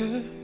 그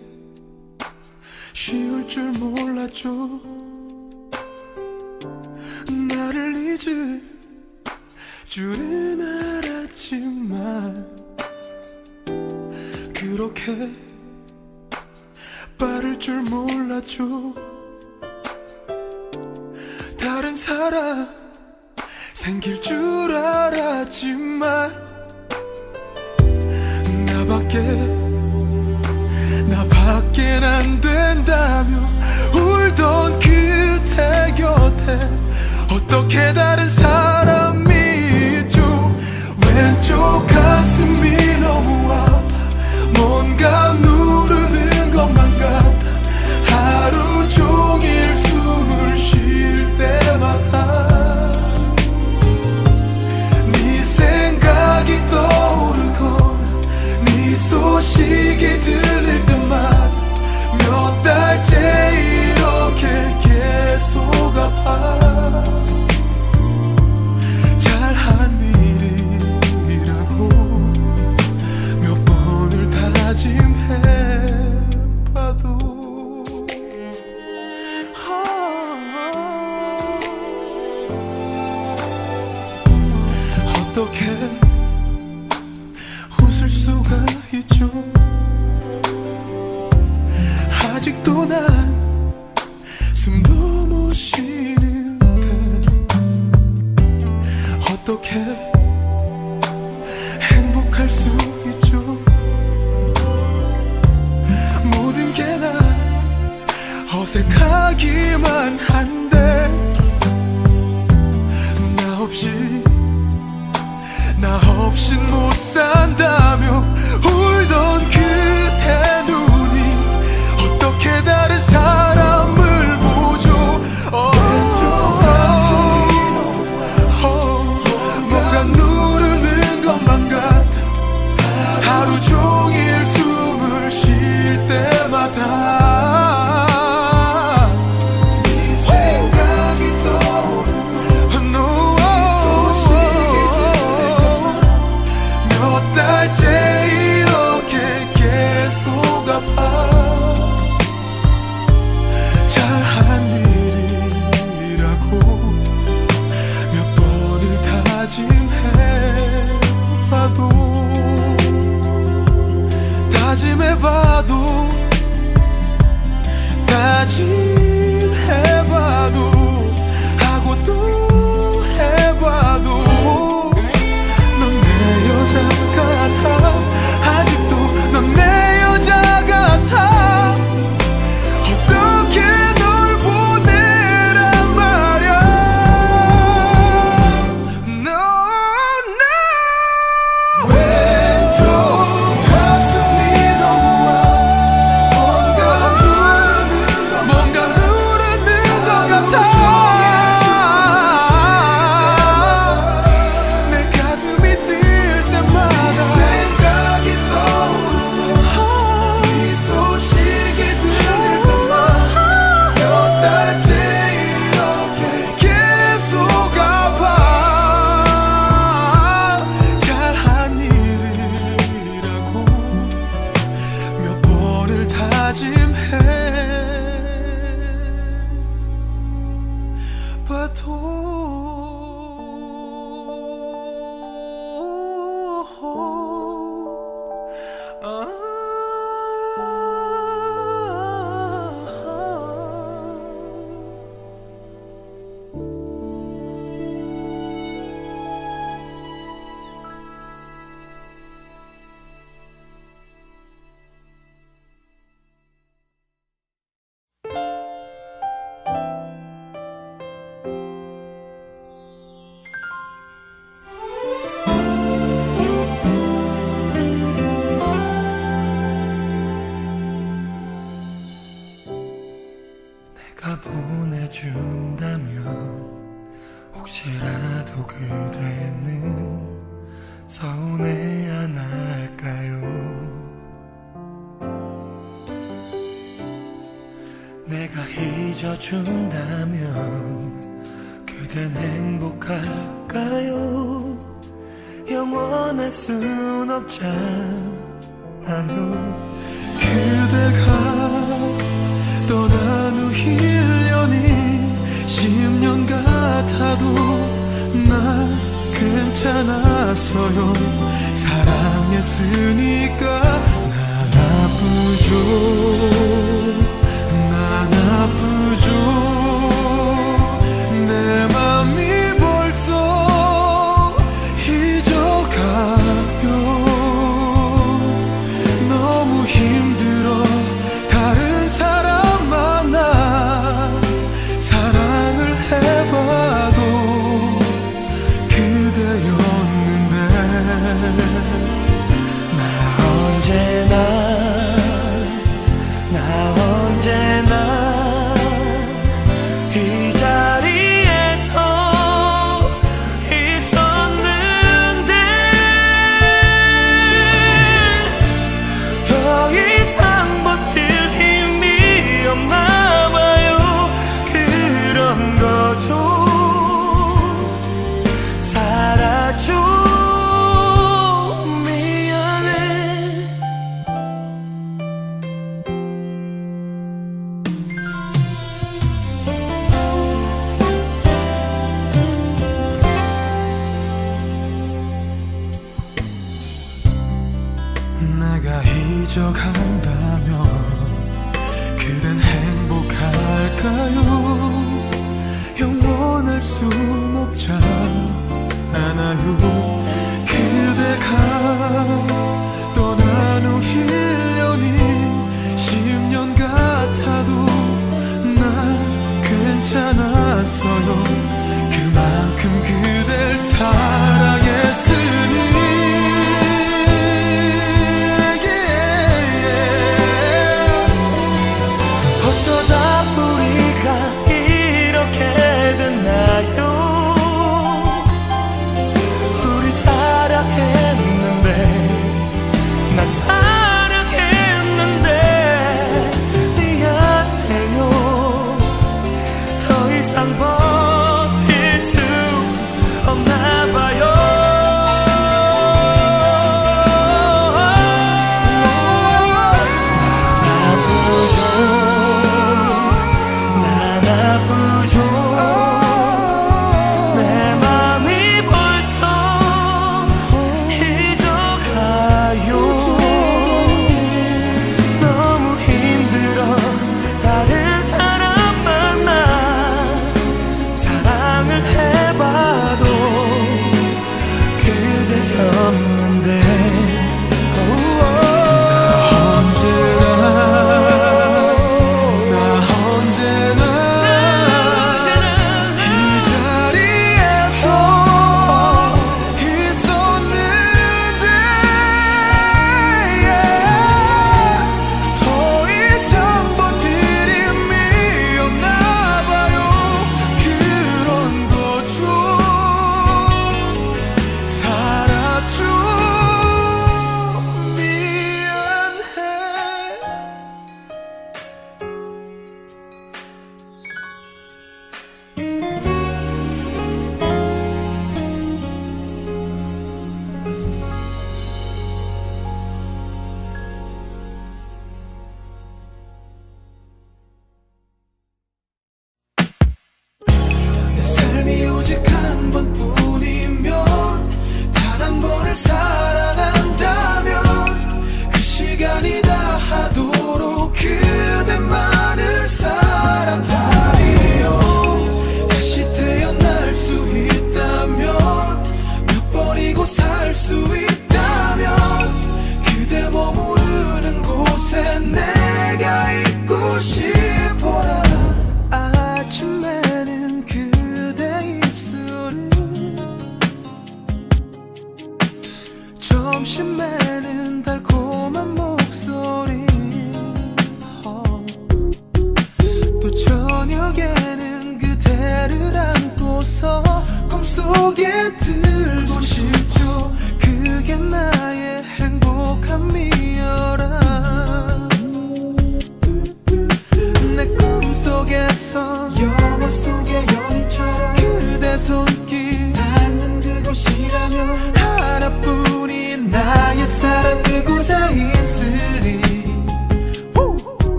달째 이렇게 계속 아파. 잘한 일이라고 몇 번을 다짐해. 어떻게 행복할 수 있죠. 모든 게 난 어색하기만 한데 나 없이 영원할 순 없잖아요 그대가 떠난 후 1년이 10년 같아도 나 괜찮았어요. 사랑했으니까 나 나쁘죠. 나 나쁘죠.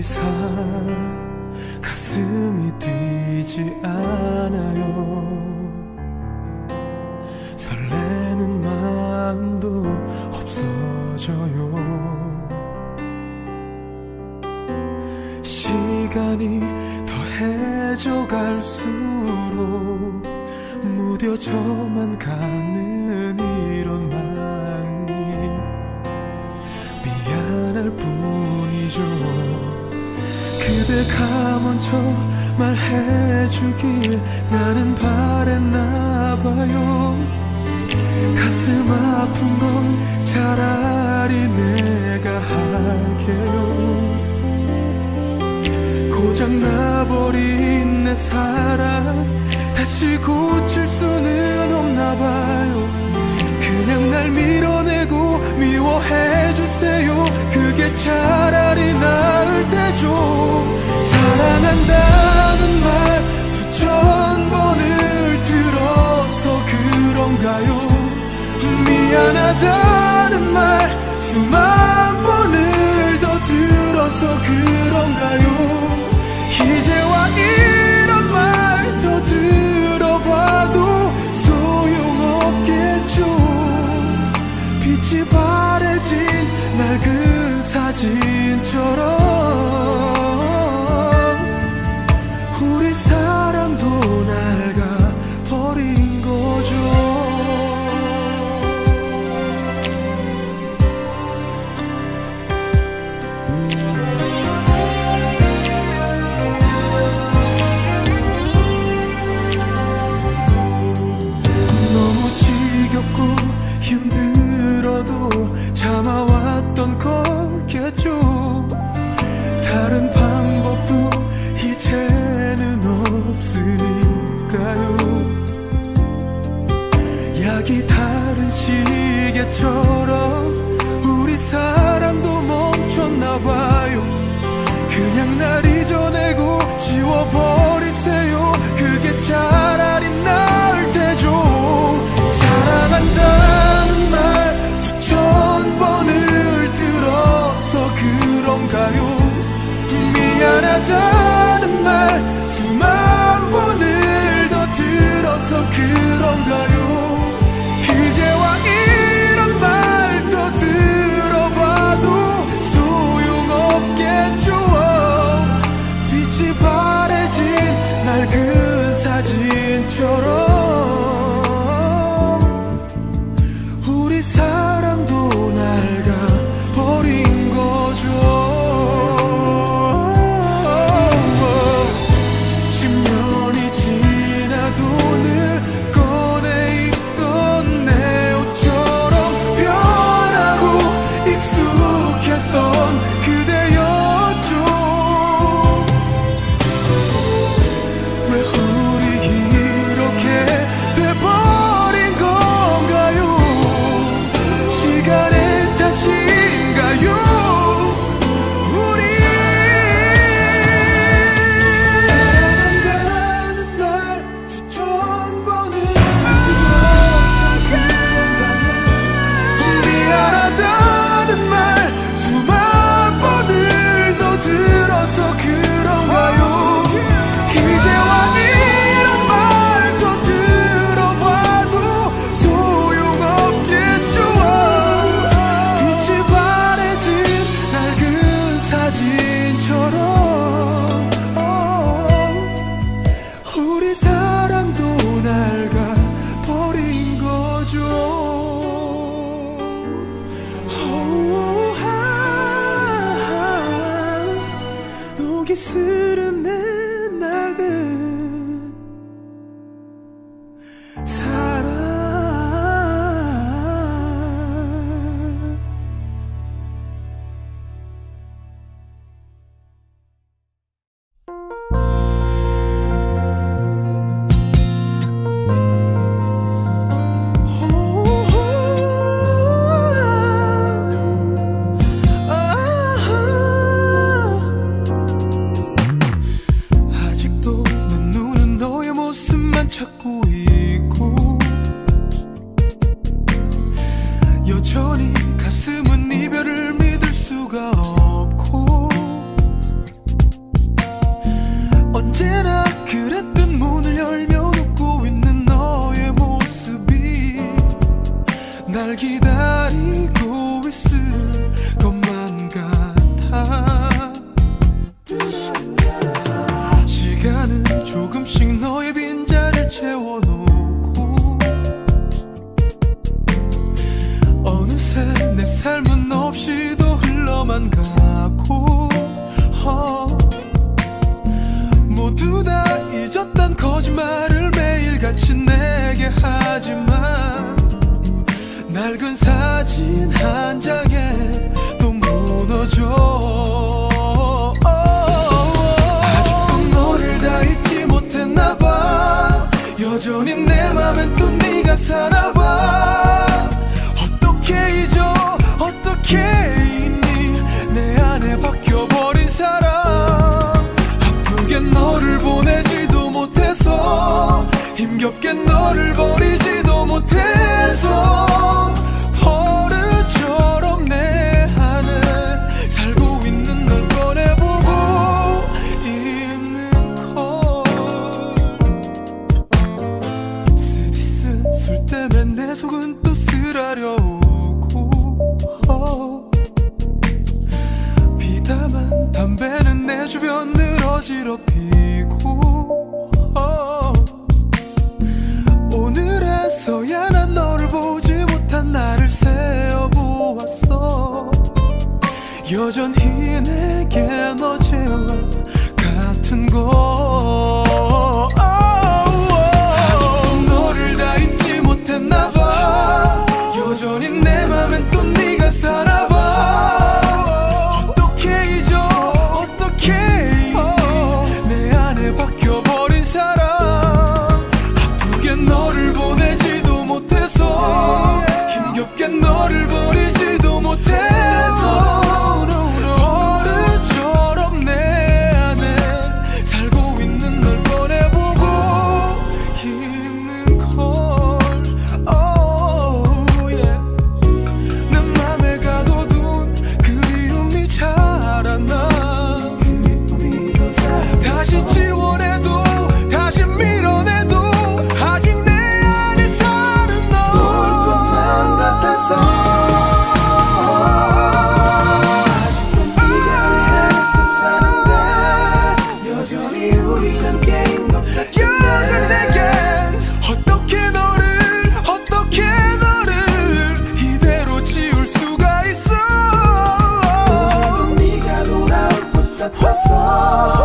이상 가슴이 뛰지 않아요. 설레는 마음도 없어져요. 시간이 더해져 갈수록 무뎌져만 가는 내가 먼저 말해주길 나는 바랬나봐요. 가슴 아픈 건 차라리 내가 하게요. 고장나버린 내 사랑 다시 고칠 수는 없나봐요. 그냥 날 밀어내고 미워해주 하세요. 그게 차라리 나을 때죠. 사랑한다는 말 수천 번을 들어서 그런가요? 미안하다는 말 수만 번을 더 들어서 그런가요? 이제와 이 없이도 흘러만 가고 어. 모두 다 잊었던 거짓말을 매일같이 내게 하지만 낡은 사진 한 장에 또 무너져. 어. 너를다잊지 못했 나 봐. 여전히 내 맘엔 또 네가 살아봐 힘겹게 너를 버리지도 여전히 내게 너제와 같은 곳. coração.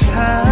this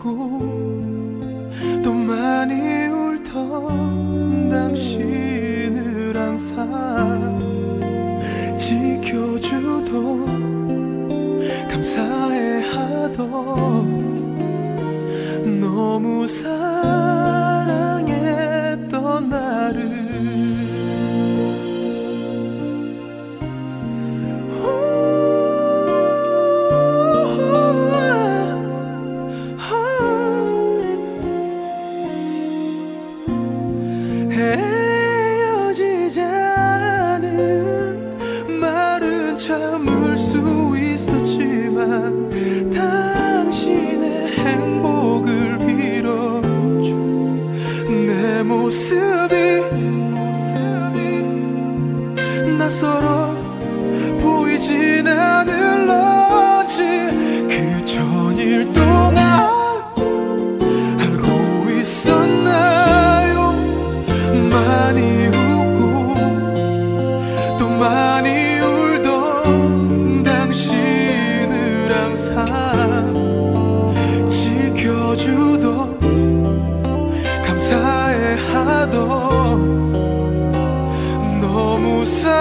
울고 또 많이 울던 당신을 항상 지켜주던 감사해하던 너무 사랑 모습이 낯설어 너